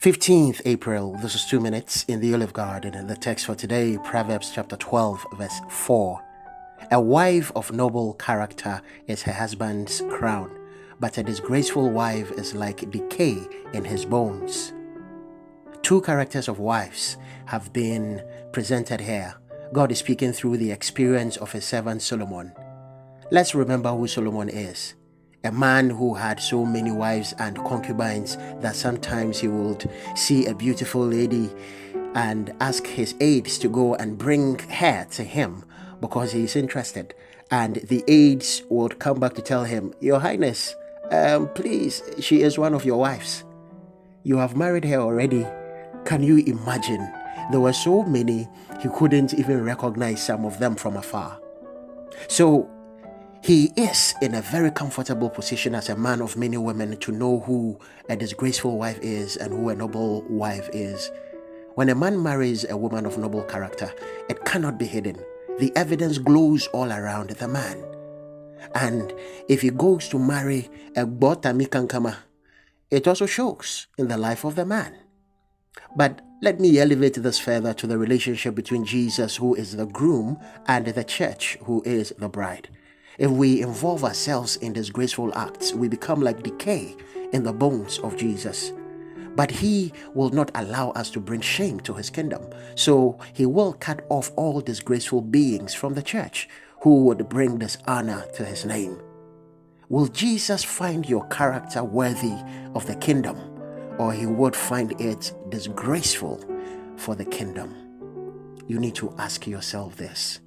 15th April, this is two minutes in the Olive Garden, and the text for today, Proverbs chapter 12, verse 4. A wife of noble character is her husband's crown, but a disgraceful wife is like decay in his bones. Two characters of wives have been presented here. God is speaking through the experience of his servant Solomon. Let's remember who Solomon is a man who had so many wives and concubines that sometimes he would see a beautiful lady and ask his aides to go and bring her to him because he is interested. And the aides would come back to tell him, Your Highness, um, please, she is one of your wives. You have married her already. Can you imagine? There were so many, he couldn't even recognize some of them from afar. So he is in a very comfortable position as a man of many women to know who a disgraceful wife is and who a noble wife is. When a man marries a woman of noble character, it cannot be hidden. The evidence glows all around the man. And if he goes to marry a Botami Kankama, it also shows in the life of the man. But let me elevate this further to the relationship between Jesus, who is the groom, and the church, who is the bride. If we involve ourselves in disgraceful acts, we become like decay in the bones of Jesus. But he will not allow us to bring shame to his kingdom. So he will cut off all disgraceful beings from the church who would bring dishonor to his name. Will Jesus find your character worthy of the kingdom, or he would find it disgraceful for the kingdom? You need to ask yourself this.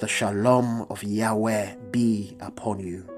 The shalom of Yahweh be upon you.